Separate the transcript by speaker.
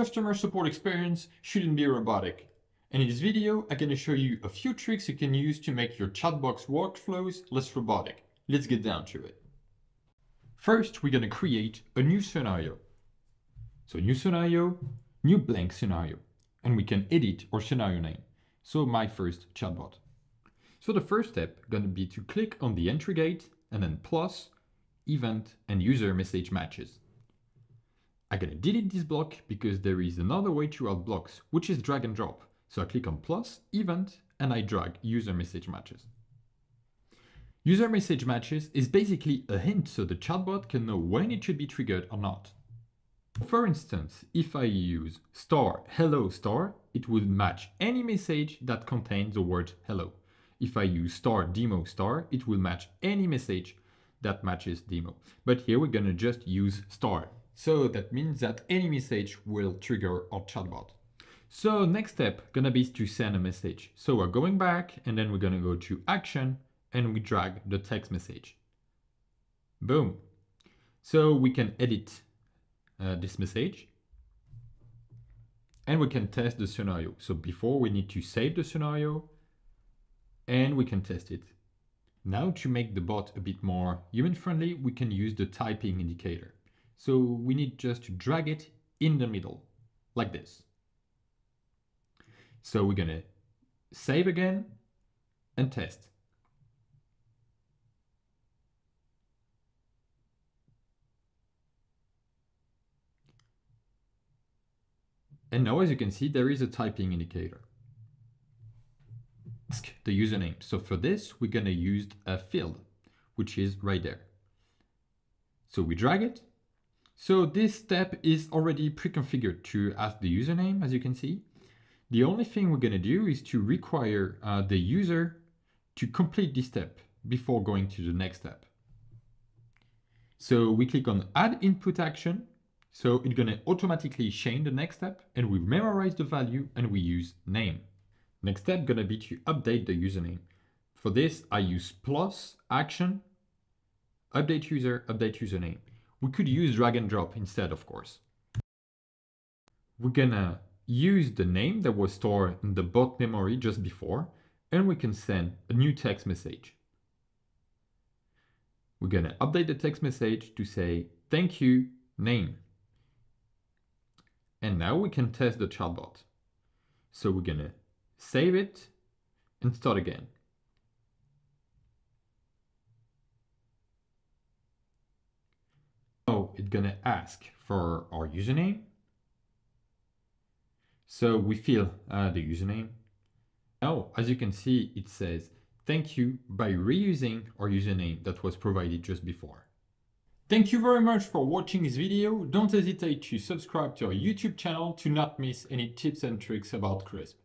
Speaker 1: customer support experience shouldn't be robotic. And in this video, I'm going to show you a few tricks you can use to make your chatbox workflows less robotic. Let's get down to it. First, we're going to create a new scenario. So new scenario, new blank scenario, and we can edit our scenario name. So my first chatbot. So the first step going to be to click on the entry gate and then plus, event and user message matches. I'm to delete this block because there is another way to add blocks, which is drag and drop. So I click on plus, event, and I drag user message matches. User message matches is basically a hint so the chatbot can know when it should be triggered or not. For instance, if I use star hello star, it would match any message that contains the word hello. If I use star demo star, it will match any message that matches demo. But here we're gonna just use star. So that means that any message will trigger our chatbot. So next step gonna be to send a message. So we're going back and then we're gonna go to action and we drag the text message. Boom. So we can edit uh, this message and we can test the scenario. So before we need to save the scenario and we can test it. Now to make the bot a bit more human friendly, we can use the typing indicator. So we need just to drag it in the middle, like this. So we're gonna save again and test. And now as you can see, there is a typing indicator. The username. So for this, we're gonna use a field, which is right there. So we drag it so this step is already pre-configured to ask the username, as you can see. The only thing we're going to do is to require uh, the user to complete this step before going to the next step. So we click on add input action. So it's going to automatically chain the next step and we memorize the value and we use name. Next step going to be to update the username. For this, I use plus action, update user, update username. We could use drag and drop instead, of course. We're gonna use the name that was stored in the bot memory just before, and we can send a new text message. We're gonna update the text message to say, thank you, name. And now we can test the chatbot. So we're gonna save it and start again. It's gonna ask for our username. So we fill uh, the username. Now, as you can see, it says, thank you by reusing our username that was provided just before. Thank you very much for watching this video. Don't hesitate to subscribe to our YouTube channel to not miss any tips and tricks about Crisp.